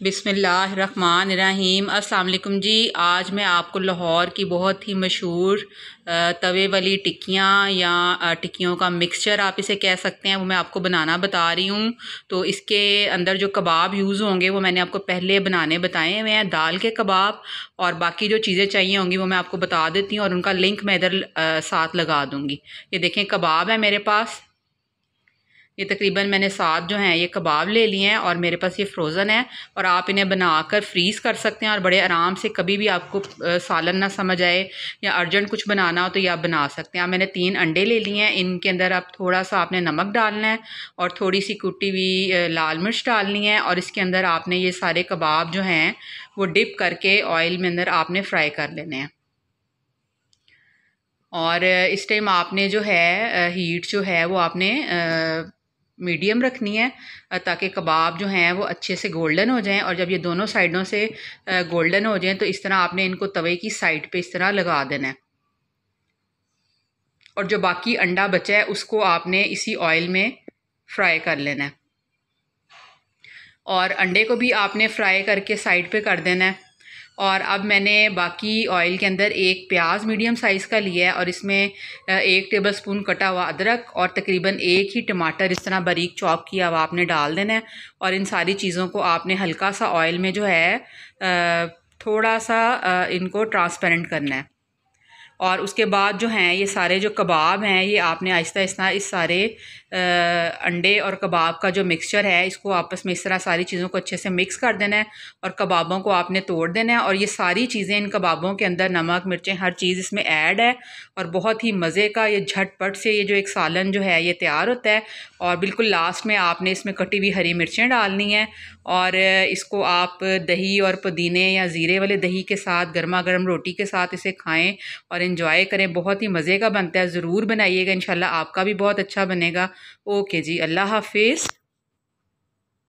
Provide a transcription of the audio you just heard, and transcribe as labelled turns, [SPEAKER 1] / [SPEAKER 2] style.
[SPEAKER 1] बिसमीम अस्सलाम जी। आज मैं आपको लाहौर की बहुत ही मशहूर तवे वाली टिक्कियाँ या टिक्कियों का मिक्सचर आप इसे कह सकते हैं, वो मैं आपको बनाना बता रही हूँ। तो इसके अंदर जो कबाब यूज़ होंगे, वो मैंने आपको पहले बनाने बताए हुए हैं, दाल के कबाब और बाकी जो चीज़ें चाहिए होंगी, वो मैं आपको बता देती हूँ और उनका लिंक मैं इधर साथ लगा दूँगी। ये देखें, कबाब है मेरे पास। ये तकरीबन मैंने सात जो हैं, ये कबाब ले लिए हैं और मेरे पास ये फ्रोज़न है और आप इन्हें बनाकर फ्रीज़ कर सकते हैं और बड़े आराम से कभी भी आपको सालन ना समझ आए या अर्जेंट कुछ बनाना हो तो ये आप बना सकते हैं। मैंने तीन अंडे ले लिए हैं, इनके अंदर आप थोड़ा सा आपने नमक डालना है और थोड़ी सी कुटी हुई लाल मिर्च डालनी है और इसके अंदर आपने ये सारे कबाब जो हैं, वो डिप करके ऑयल में अंदर आपने फ्राई कर लेने हैं। और इस टाइम आपने जो है हीट जो है वो आपने मीडियम रखनी है ताकि कबाब जो हैं वो अच्छे से गोल्डन हो जाएँ, और जब ये दोनों साइडों से गोल्डन हो जाएँ तो इस तरह आपने इनको तवे की साइड पे इस तरह लगा देना है। और जो बाकी अंडा बचा है, उसको आपने इसी ऑयल में फ्राई कर लेना है। और अंडे को भी आपने फ्राई करके साइड पे कर देना है। और अब मैंने बाकी ऑयल के अंदर एक प्याज मीडियम साइज़ का लिया है और इसमें एक टेबल स्पून कटा हुआ अदरक और तकरीबन एक ही टमाटर इस तरह बारीक चॉप किया हुआ आपने डाल देना है और इन सारी चीज़ों को आपने हल्का सा ऑयल में जो है थोड़ा सा इनको ट्रांसपेरेंट करना है। और उसके बाद जो हैं ये सारे जो कबाब हैं ये आपने आहिस्ता आहिस्ता इस सारे आ, अंडे और कबाब का जो मिक्सचर है इसको आपस में इस तरह सारी चीज़ों को अच्छे से मिक्स कर देना है और कबाबों को आपने तोड़ देना है। और ये सारी चीज़ें इन कबाबों के अंदर नमक मिर्चें हर चीज़ इसमें ऐड है और बहुत ही मज़े का ये झटपट से ये जो एक सालन जो है ये तैयार होता है। और बिल्कुल लास्ट में आपने इसमें कटी हुई हरी मिर्चें डालनी हैं और इसको आप दही और पुदीने या ज़ीरे वाले दही के साथ गर्मा गर्म रोटी के साथ इसे खाएँ और इन्जॉय करें। बहुत ही मज़े का बनता है। ज़रूर बनाइएगा। इन आपका भी बहुत अच्छा बनेगा। ओके जी। अल्लाह हाफिज़।